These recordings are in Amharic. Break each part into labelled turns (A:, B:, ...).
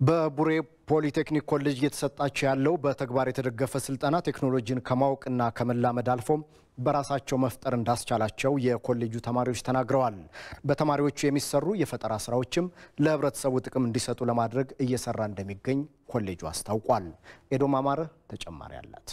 A: በቡሬ ፖሊቴክኒክ ኮሌጅ እየተሰጣቸው ያለው በተግባር የተደገፈ ስልጠና ቴክኖሎጂን ከማወቅና ከመላመድ አልፎም በራሳቸው መፍጠር እንዳስቻላቸው የኮሌጁ ተማሪዎች ተናግረዋል። በተማሪዎቹ የሚሰሩ የፈጠራ ስራዎችም ለሕብረተሰቡ ጥቅም እንዲሰጡ ለማድረግ እየሰራ እንደሚገኝ ኮሌጁ አስታውቋል። ኤዶም አማረ ተጨማሪ አላት።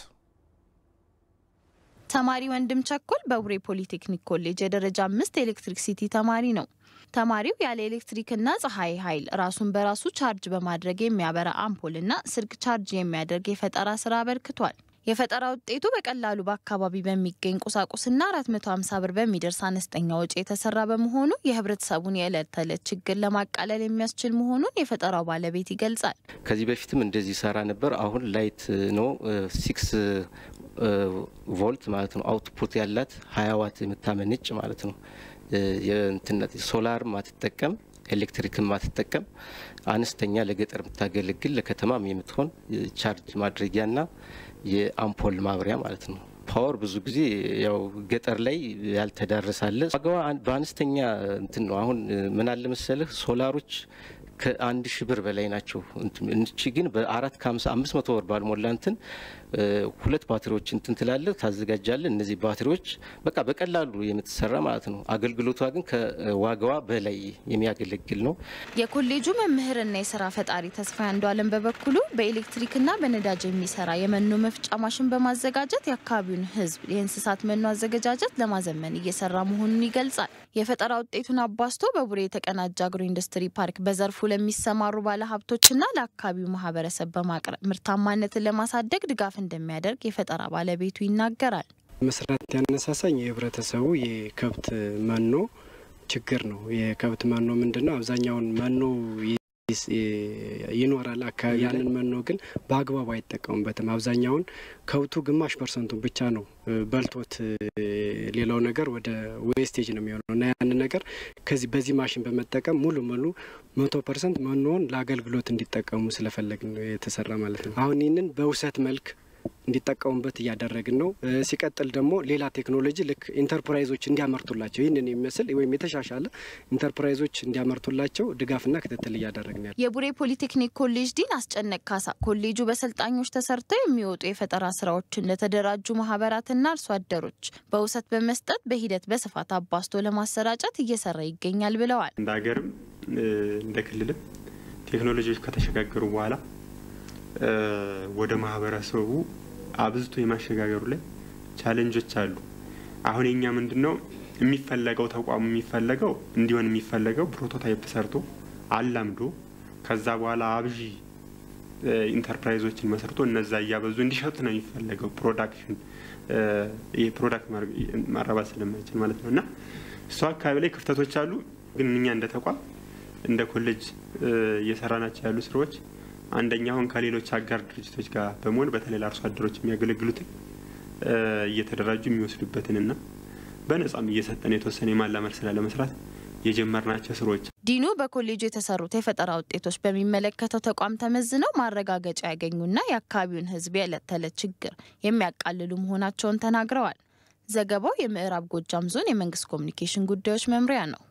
B: ተማሪ ወንድም ቸኮል በቡሬ ፖሊቴክኒክ ኮሌጅ የደረጃ አምስት electricity ተማሪ ነው። ተማሪው ያለ ኤሌክትሪክና ፀሐይ ኃይል ራሱን በራሱ ቻርጅ በማድረግ የሚያበራ አምፖልና ስልክ ቻርጅ የሚያደርግ የፈጠራ ስራ አበርክቷል። የፈጠራ ውጤቱ በቀላሉ በአካባቢ በሚገኝ ቁሳቁስና 450 ብር በሚደርስ አነስተኛ ወጪ የተሰራ በመሆኑ የህብረተሰቡን የዕለት ተዕለት ችግር ለማቃለል የሚያስችል መሆኑን የፈጠራው ባለቤት ይገልጻል።
C: ከዚህ በፊትም እንደዚህ ሰራ ነበር። አሁን light ነው six volt ማለት ነው። output ያላት ሀያ watt የምታመነጭ ማለት ነው። ሶላር ማትጠቀም ኤሌክትሪክ ማትጠቀም አነስተኛ ለገጠር የምታገለግል ለከተማም የምትሆን ቻርጅ ማድረጊያና የአምፖል ማብሪያ ማለት ነው። power ብዙ ጊዜ ያው ገጠር ላይ ያልተዳረሳለ ዋጋዋ በአነስተኛ እንትን ነው። አሁን ምን አለ መሰልህ ሶላሮች ከአንድ ሺህ ብር በላይ ናቸው። እንቺ ግን በአራት ከሀምሳ አምስት መቶ ብር ባልሞላ እንትን ሁለት ባትሪዎች እንትን ትላለህ ታዘጋጃለህ። እነዚህ ባትሪዎች በቃ በቀላሉ የምትሰራ ማለት ነው። አገልግሎቷ ግን ከዋጋዋ በላይ የሚያገለግል ነው።
B: የኮሌጁ መምህርና የስራ ፈጣሪ ተስፋ አንዱ አለም በበኩሉ በኤሌክትሪክና በነዳጅ የሚሰራ የመኖ መፍጫ ማሽን በማዘጋጀት የአካባቢውን ሕዝብ የእንስሳት መኖ አዘገጃጀት ለማዘመን እየሰራ መሆኑን ይገልጻል። የፈጠራ ውጤቱን አባስቶ በቡሬ የተቀናጀ አግሮ ኢንዱስትሪ ፓርክ በዘርፉ ለሚሰማሩ ባለሀብቶችና ለአካባቢው ማህበረሰብ በማቅረብ ምርታማነትን ለማሳደግ ድጋፍ እንደሚያደርግ የፈጠራ ባለቤቱ ይናገራል።
D: መስራት ያነሳሳኝ የህብረተሰቡ የከብት መኖ ችግር ነው። የከብት መኖ ምንድን ነው? አብዛኛውን መኖ ይኖራል አካባቢ። ያንን መኖ ግን በአግባቡ አይጠቀሙበትም። አብዛኛውን ከብቱ ግማሽ percent ኡን ብቻ ነው በልቶት፣ ሌላው ነገር ወደ wastage ነው የሚሆነው እና ያንን ነገር ከዚህ በዚህ ማሽን በመጠቀም ሙሉ ሙሉ መቶ percent መኖውን ለአገልግሎት እንዲጠቀሙ ስለፈለግ ነው የተሰራ ማለት ነው። አሁን ይህንን በውሰት መልክ እንዲጠቀሙበት እያደረግን ነው። ሲቀጥል ደግሞ ሌላ ቴክኖሎጂ ልክ ኢንተርፕራይዞች እንዲያመርቱላቸው ይህንን የሚመስል ወይም የተሻሻለ ኢንተርፕራይዞች እንዲያመርቱላቸው ድጋፍና ክትትል እያደረግን ያለ
B: የቡሬ ፖሊቴክኒክ ኮሌጅ ዲን አስጨነቅ ካሳ ኮሌጁ በሰልጣኞች ተሰርተው የሚወጡ የፈጠራ ስራዎችን ለተደራጁ ማህበራትና አርሶ አደሮች በውሰት በመስጠት በሂደት በስፋት አባዝቶ ለማሰራጨት እየሰራ ይገኛል ብለዋል።
E: እንደ ሀገርም እንደ ክልልም ቴክኖሎጂዎች ከተሸጋገሩ በኋላ ወደ ማህበረሰቡ አብዝቶ የማሸጋገሩ ላይ challenge ኦች አሉ። አሁን የኛ ምንድን ነው የሚፈለገው ተቋሙ የሚፈለገው እንዲሆን የሚፈለገው prototype ሰርቶ አላምዶ ከዛ በኋላ አብዢ ኢንተርፕራይዞችን መስርቶ እነዛ እያበዙ እንዲሸጡ ነው የሚፈለገው። production የ product ማራባት ስለማይችል ማለት ነው እና እሱ አካባቢ ላይ ክፍተቶች አሉ። ግን እኛ እንደ ተቋም እንደ ኮሌጅ እየሰራናቸው ያሉ ስራዎች አንደኛውን ከሌሎች አጋር ድርጅቶች ጋር በመሆን በተለይ ለአርሶ አደሮች የሚያገለግሉትን እየተደራጁ የሚወስዱበትንና በነጻም እየሰጠን የተወሰነ የማላመድ ስራ ለመስራት የጀመርናቸው ስራዎች
B: ዲኑ በኮሌጁ የተሰሩት የፈጠራ ውጤቶች በሚመለከተው ተቋም ተመዝነው ማረጋገጫ ያገኙና የአካባቢውን ሕዝብ የዕለት ተዕለት ችግር የሚያቃልሉ መሆናቸውን ተናግረዋል። ዘገባው የምዕራብ ጎጃም ዞን የመንግስት ኮሚኒኬሽን ጉዳዮች መምሪያ ነው።